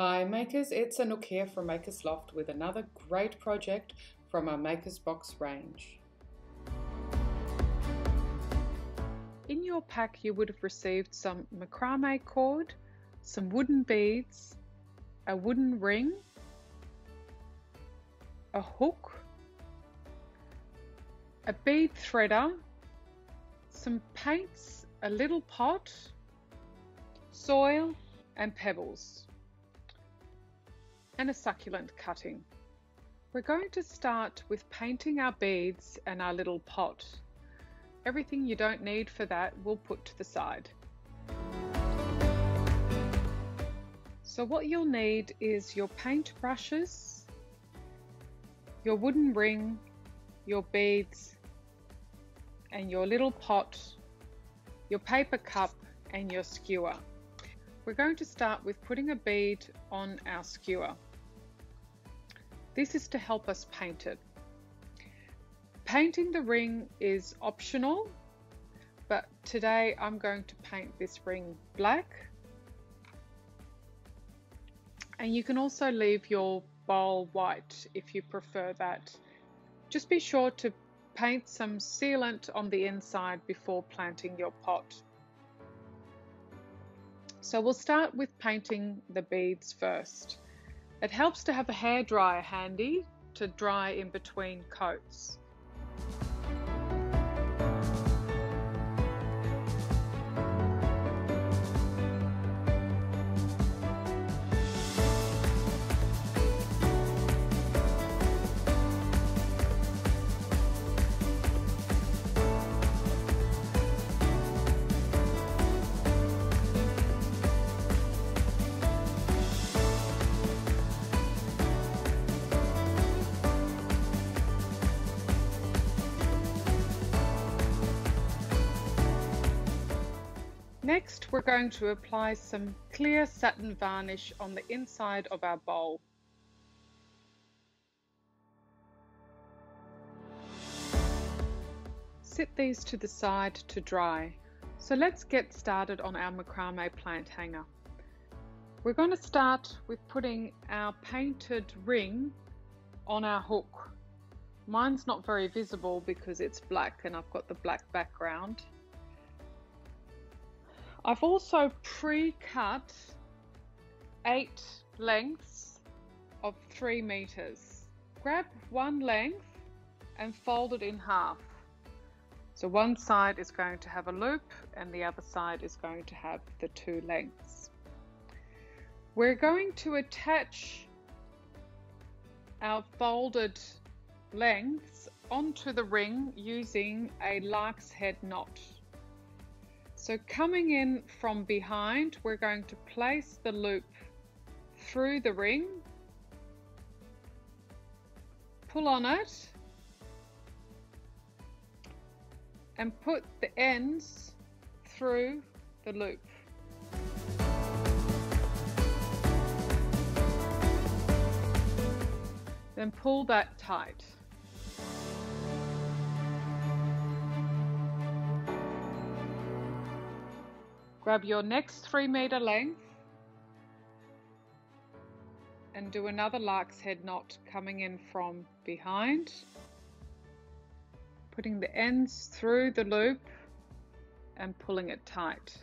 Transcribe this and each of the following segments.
Hi makers, it's Anouk here from Makers Loft with another great project from our Makers Box range. In your pack you would have received some macrame cord, some wooden beads, a wooden ring, a hook, a bead threader, some paints, a little pot, soil and pebbles, and a succulent cutting. We're going to start with painting our beads and our little pot. Everything you don't need for that we'll put to the side. So what you'll need is your paint brushes, your wooden ring, your beads, and your little pot, your paper cup and your skewer. We're going to start with putting a bead on our skewer. This is to help us paint it. Painting the ring is optional, but today I'm going to paint this ring black. And you can also leave your bowl white if you prefer that. Just be sure to paint some sealant on the inside before planting your pot. So we'll start with painting the beads first. It helps to have a hairdryer handy to dry in between coats. Next, we're going to apply some clear satin varnish on the inside of our bowl. Sit these to the side to dry. So let's get started on our macrame plant hanger. We're going to start with putting our painted ring on our hook. Mine's not very visible because it's black and I've got the black background. I've also pre-cut eight lengths of three meters. Grab one length and fold it in half. So one side is going to have a loop and the other side is going to have the two lengths. We're going to attach our folded lengths onto the ring using a lark's head knot. So coming in from behind, we're going to place the loop through the ring, pull on it, and put the ends through the loop. Then pull that tight. Grab your next three meter length and do another lark's head knot coming in from behind, putting the ends through the loop and pulling it tight.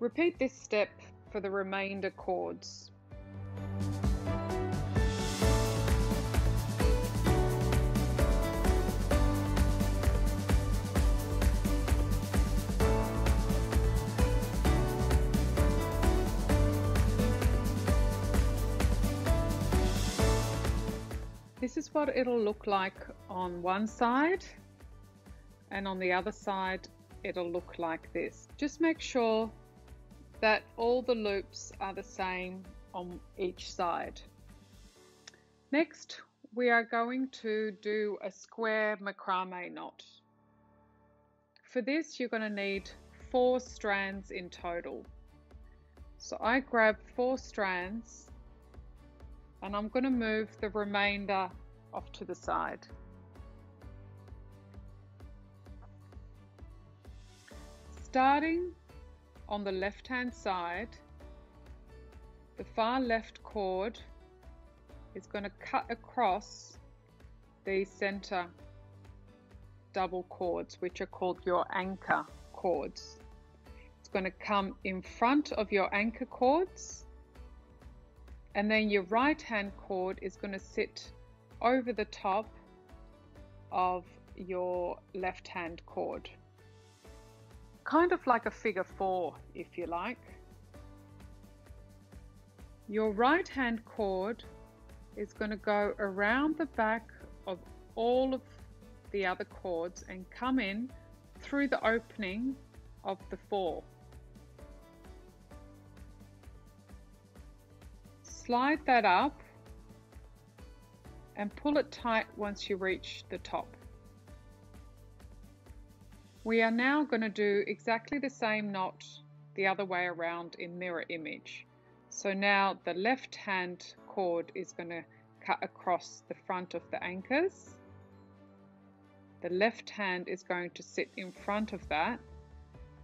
Repeat this step for the remainder cords. This is what it'll look like on one side and on the other side it'll look like this. Just make sure that all the loops are the same on each side. Next we are going to do a square macrame knot. For this you're going to need four strands in total. So I grab four strands and I'm going to move the remainder off to the side. Starting on the left hand side, the far left cord is going to cut across these center double cords, which are called your anchor cords. It's going to come in front of your anchor cords, and then your right hand cord is going to sit over the top of your left hand cord. Kind of like a figure four, if you like. Your right hand cord is going to go around the back of all of the other cords and come in through the opening of the four. Slide that up and pull it tight once you reach the top. We are now going to do exactly the same knot the other way around in mirror image. So now the left hand cord is going to cut across the front of the anchors. The left hand is going to sit in front of that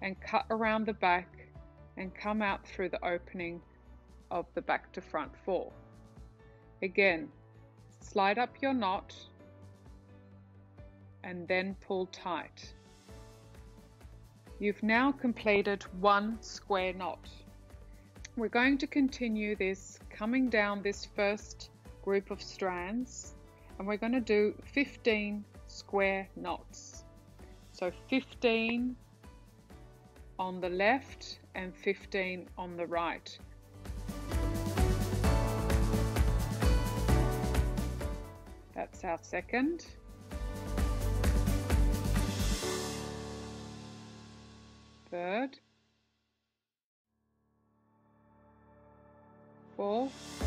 and cut around the back and come out through the opening of the back to front four. Again, slide up your knot and then pull tight. You've now completed one square knot. We're going to continue this coming down this first group of strands and we're going to do 15 square knots. So 15 on the left and 15 on the right. That's our second. Third. Fourth.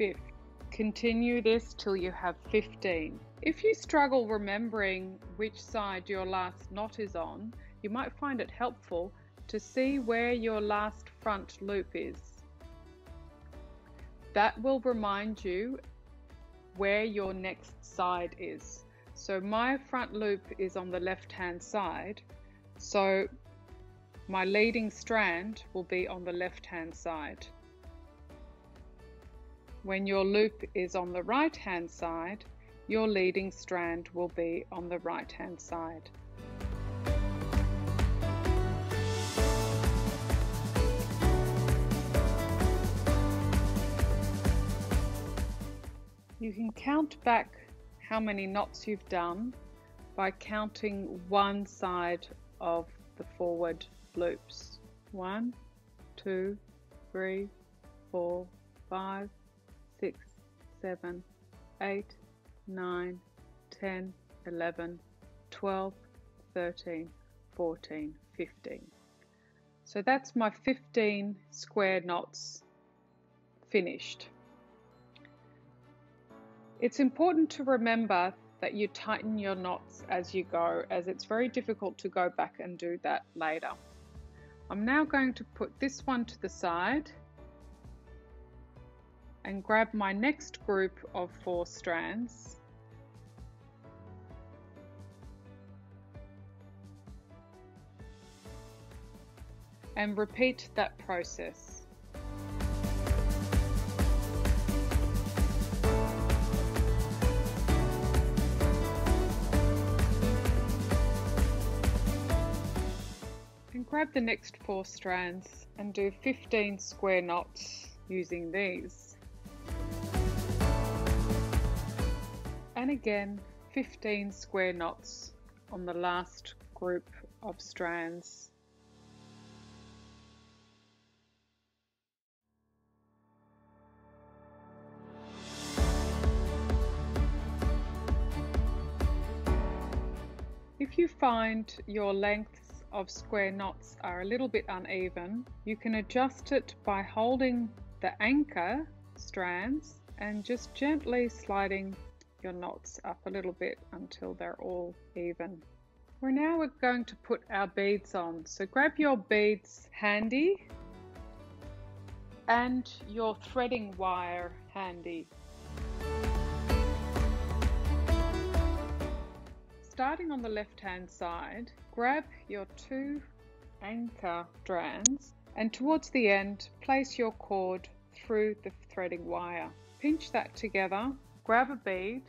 fifth. Continue this till you have 15. If you struggle remembering which side your last knot is on, you might find it helpful to see where your last front loop is. That will remind you where your next side is. So my front loop is on the left hand side, so my leading strand will be on the left hand side. When your loop is on the right hand side, your leading strand will be on the right hand side. You can count back how many knots you've done by counting one side of the forward loops. One, two, three, four, five, 6, 7, 8, 9, 10, 11, 12, 13, 14, 15. So that's my 15 square knots finished. It's important to remember that you tighten your knots as you go as it's very difficult to go back and do that later. I'm now going to put this one to the side and grab my next group of four strands and repeat that process. Grab the next four strands and do 15 square knots using these. and again 15 square knots on the last group of strands. If you find your lengths of square knots are a little bit uneven, you can adjust it by holding the anchor strands and just gently sliding your knots up a little bit until they're all even. We're now going to put our beads on. So grab your beads handy and your threading wire handy. Starting on the left hand side, grab your two anchor strands and towards the end, place your cord through the threading wire. Pinch that together, grab a bead,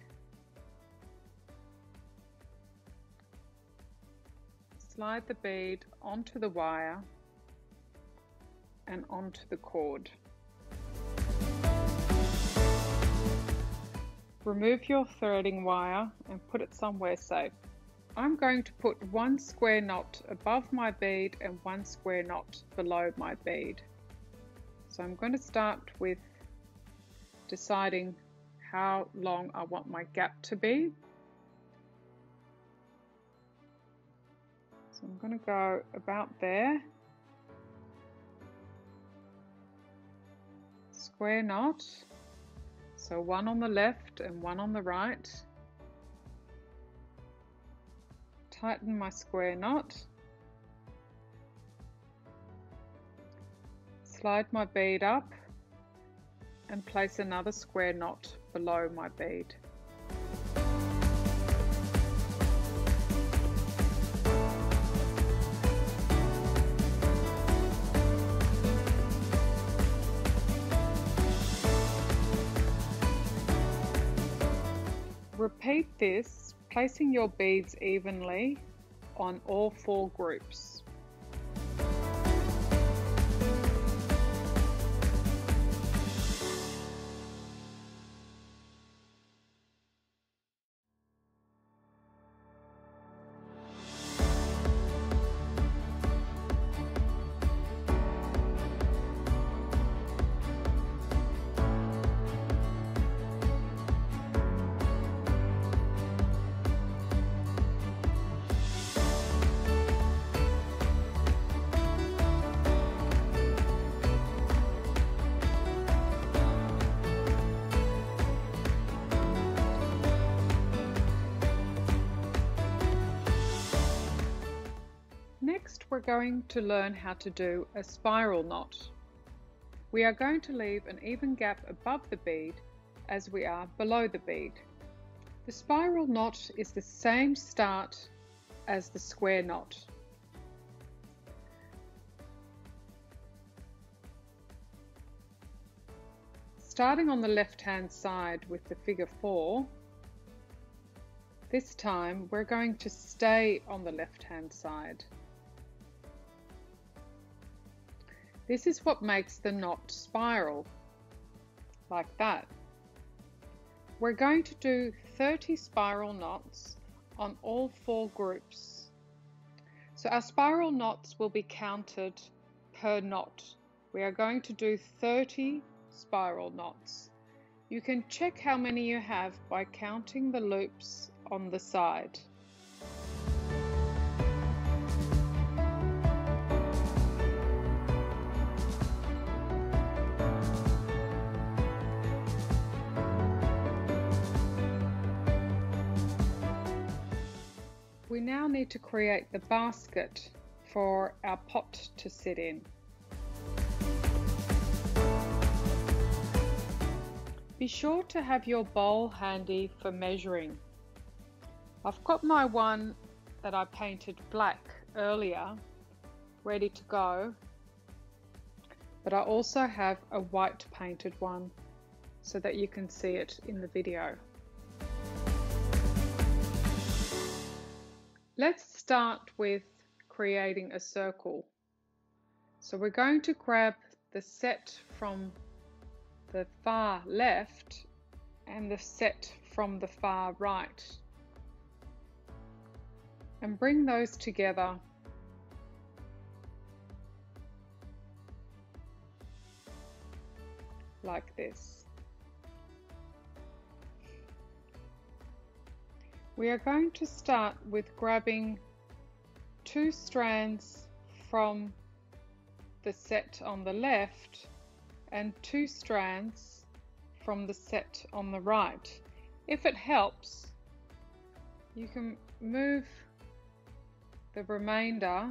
slide the bead onto the wire and onto the cord. Remove your threading wire and put it somewhere safe. I'm going to put one square knot above my bead and one square knot below my bead. So I'm going to start with deciding how long I want my gap to be. So I'm going to go about there. Square knot. So one on the left and one on the right. tighten my square knot, slide my bead up and place another square knot below my bead. This placing your beads evenly on all four groups. We're going to learn how to do a spiral knot. We are going to leave an even gap above the bead as we are below the bead. The spiral knot is the same start as the square knot. Starting on the left hand side with the figure 4, this time we're going to stay on the left hand side. This is what makes the knot spiral, like that. We're going to do 30 spiral knots on all four groups. So our spiral knots will be counted per knot. We are going to do 30 spiral knots. You can check how many you have by counting the loops on the side. We now need to create the basket for our pot to sit in. Be sure to have your bowl handy for measuring. I've got my one that I painted black earlier ready to go but I also have a white painted one so that you can see it in the video. Let's start with creating a circle. So we're going to grab the set from the far left and the set from the far right and bring those together like this. We are going to start with grabbing two strands from the set on the left and two strands from the set on the right. If it helps, you can move the remainder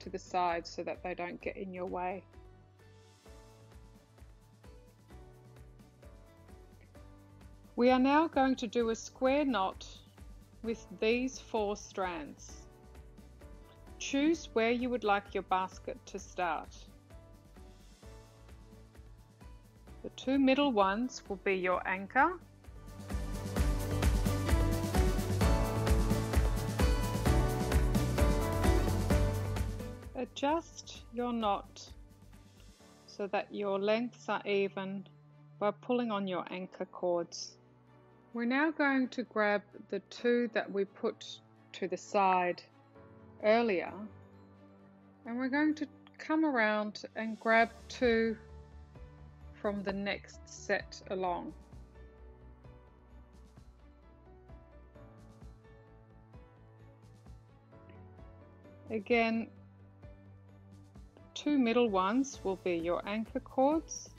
to the side so that they don't get in your way. We are now going to do a square knot with these four strands. Choose where you would like your basket to start. The two middle ones will be your anchor Adjust your knot so that your lengths are even by pulling on your anchor cords. We're now going to grab the two that we put to the side earlier and we're going to come around and grab two from the next set along. Again, two middle ones will be your anchor cords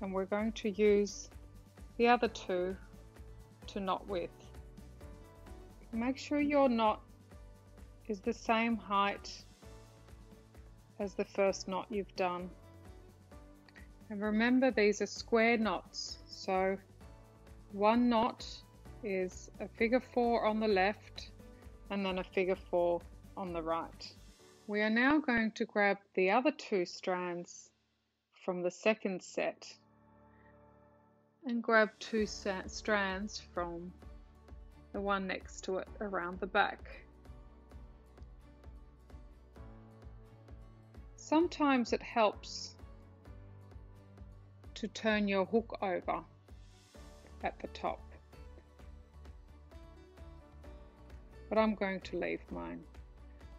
and we're going to use the other two to knot with. Make sure your knot is the same height as the first knot you've done. And remember these are square knots, so one knot is a figure four on the left and then a figure four on the right. We are now going to grab the other two strands from the second set and grab two strands from the one next to it around the back. Sometimes it helps to turn your hook over at the top, but I'm going to leave mine.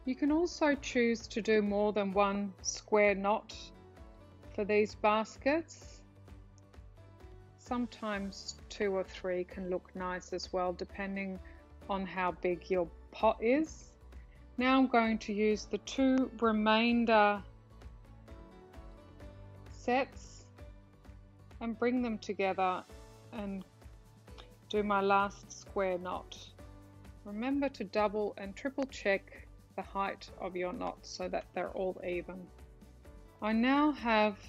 You can also choose to do more than one square knot for these baskets. Sometimes two or three can look nice as well depending on how big your pot is. Now I'm going to use the two remainder sets and bring them together and do my last square knot. Remember to double and triple check the height of your knots so that they're all even. I now have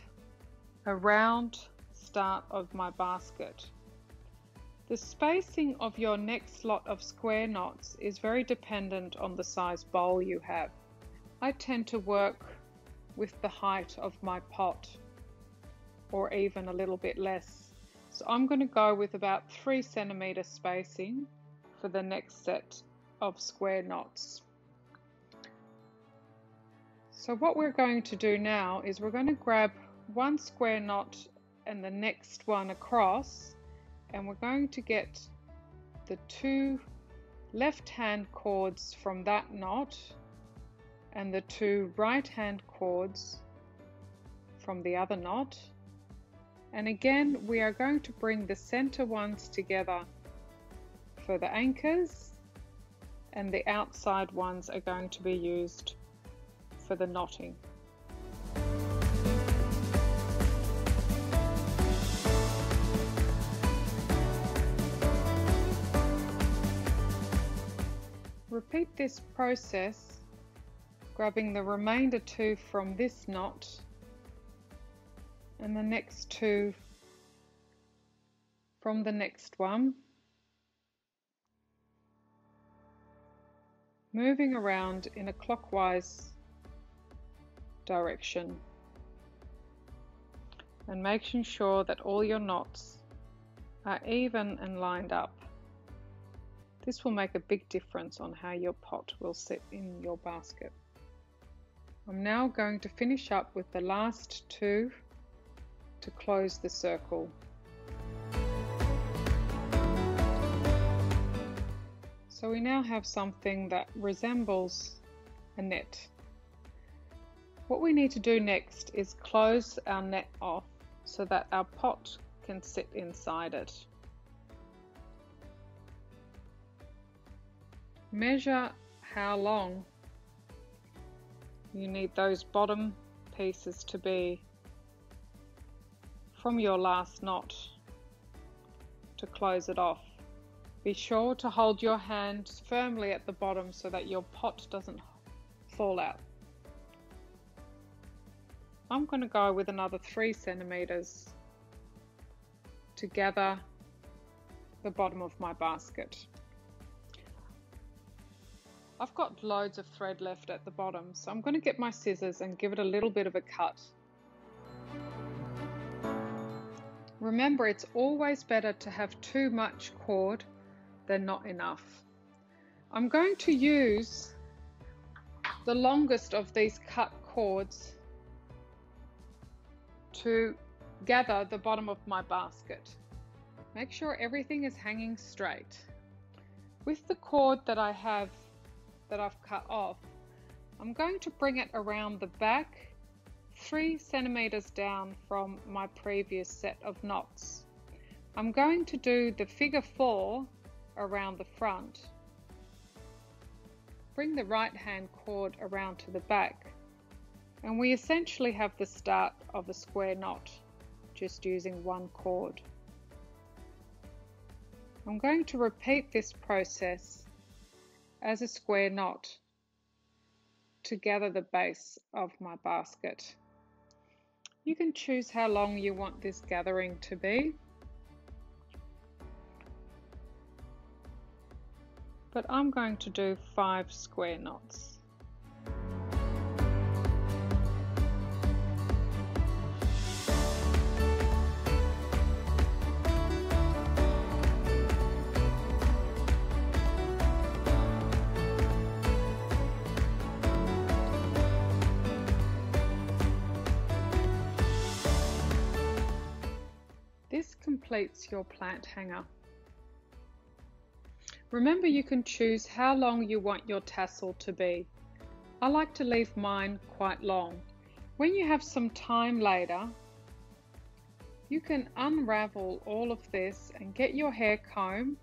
a round start of my basket. The spacing of your next lot of square knots is very dependent on the size bowl you have. I tend to work with the height of my pot or even a little bit less. So I'm going to go with about 3 centimeter spacing for the next set of square knots. So what we're going to do now is we're going to grab one square knot and the next one across and we're going to get the two left hand cords from that knot and the two right hand cords from the other knot and again we are going to bring the center ones together for the anchors and the outside ones are going to be used for the knotting. Repeat this process, grabbing the remainder two from this knot and the next two from the next one. Moving around in a clockwise direction and making sure that all your knots are even and lined up. This will make a big difference on how your pot will sit in your basket. I'm now going to finish up with the last two to close the circle. So we now have something that resembles a net. What we need to do next is close our net off so that our pot can sit inside it. Measure how long you need those bottom pieces to be from your last knot to close it off. Be sure to hold your hand firmly at the bottom so that your pot doesn't fall out. I'm going to go with another three centimeters to gather the bottom of my basket. I've got loads of thread left at the bottom, so I'm going to get my scissors and give it a little bit of a cut. Remember, it's always better to have too much cord than not enough. I'm going to use the longest of these cut cords to gather the bottom of my basket. Make sure everything is hanging straight. With the cord that I have that I've cut off, I'm going to bring it around the back three centimeters down from my previous set of knots. I'm going to do the figure four around the front. Bring the right hand cord around to the back and we essentially have the start of a square knot just using one cord. I'm going to repeat this process as a square knot to gather the base of my basket. You can choose how long you want this gathering to be. But I'm going to do five square knots. Completes your plant hanger. Remember you can choose how long you want your tassel to be. I like to leave mine quite long. When you have some time later, you can unravel all of this and get your hair comb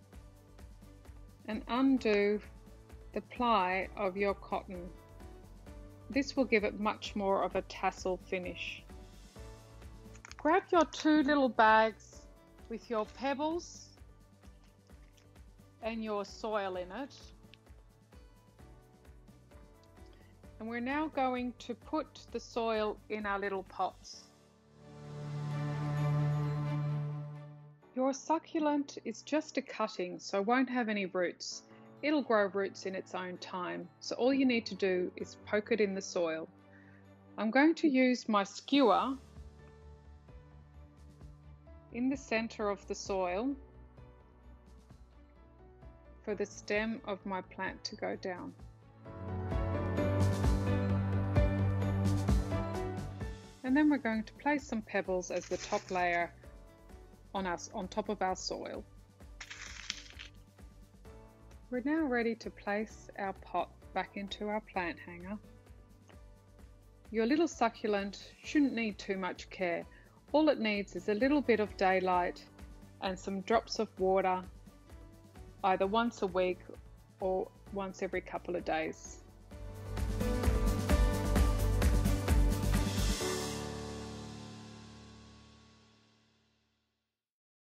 and undo the ply of your cotton. This will give it much more of a tassel finish. Grab your two little bags with your pebbles and your soil in it. And we're now going to put the soil in our little pots. Your succulent is just a cutting, so won't have any roots. It'll grow roots in its own time, so all you need to do is poke it in the soil. I'm going to use my skewer in the center of the soil for the stem of my plant to go down. And then we're going to place some pebbles as the top layer on us on top of our soil. We're now ready to place our pot back into our plant hanger. Your little succulent shouldn't need too much care all it needs is a little bit of daylight and some drops of water either once a week or once every couple of days.